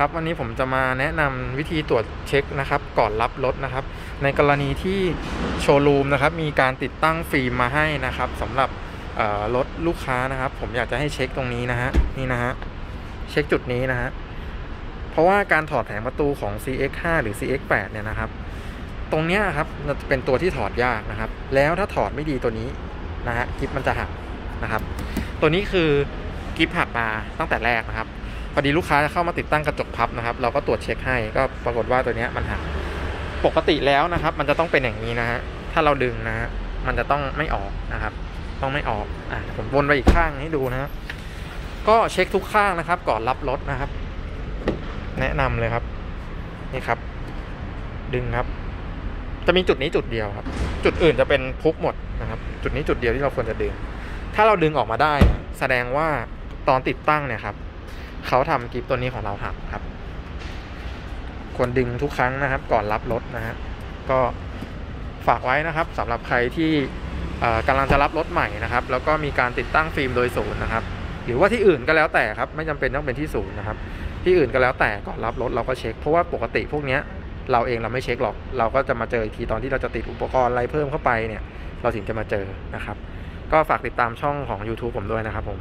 ครับวันนี้ผมจะมาแนะนำวิธีตรวจเช็คนะครับ ก่อนรับรถนะครับ ในกรณีที่โชว์รูมนะครับมีการติดตั้งฟิล์มมาให้นะครับสำหรับรถลูกค้านะครับ ผมอยากจะให้เช็คตรงนี้นะฮะนี่นะฮะเช็คจุดนี้นะฮะเพราะว่าการถอดแผงประตูของ CX5 หรือ CX8 เนี่ยนะครับ ตรงเนี้ยครับจะเป็นตัวที่ถอดยากนะครับ แล้วถ้าถอดไม่ดีตัวนี้นะฮะกิฟมันจะหักนะครับ ตัวนี้คือกิฟหักมาตั้งแต่แรกนะครับ พอดีลูกค้าเข้ามาติดตั้งกระจกพับนะครับ เราก็ตรวจเช็คให้ก็ปรากฏว่าตัวนี้มันหักปกติแล้วนะครับ มันจะต้องเป็นอย่างนี้นะฮะถ้าเราดึงนะฮะมันจะต้องไม่ออกนะครับ ต้องไม่ออกอะผมวนไปอีกข้างให้ดูนะฮะก็เช็คทุกข้างนะครับ ก่อนรับรถนะครับ แนะนำเลยครับ นี่ครับ ดึงครับ จะมีจุดนี้จุดเดียวครับ จุดอื่นจะเป็นพุกหมดนะครับ จุดนี้จุดเดียวที่เราควรจะดึง ถ้าเราดึงออกมาได้ แสดงว่าตอนติดตั้งเนี่ยครับ เขาทำกิฟตัวนี้ของเราหักครับควรดึงทุกครั้งนะครับ ก่อนรับรถนะฮะก็ฝากไว้นะครับสำหรับใครที่กำลังจะรับรถใหม่นะครับ แล้วก็มีการติดตั้งฟิล์มโดยศูนย์นะครับ หรือว่าที่อื่นก็แล้วแต่ครับ ไม่จำเป็นต้องเป็นที่ศูนย์นะครับ ที่อื่นก็แล้วแต่ก่อนรับรถเราก็เช็ค เพราะว่าปกติพวกเนี้ยเราเองเราไม่เช็คหรอก เราก็จะมาเจออีกทีตอนที่เราจะติดอุปกรณ์อะไรเพิ่มเข้าไปเนี่ย เราถึงจะมาเจอนะครับ ก็ฝากติดตามช่องของ YouTube ผมด้วยนะครับผม